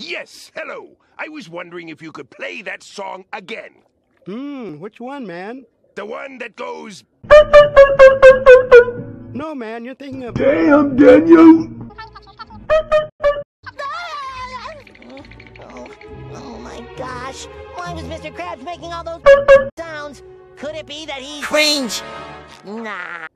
Yes, hello. I was wondering if you could play that song again. Hmm, which one, man? The one that goes. No, man, you're thinking of. Damn, Daniel! Oh, oh my gosh. Why was Mr. Krabs making all those sounds? Could it be that he's cringe? Nah.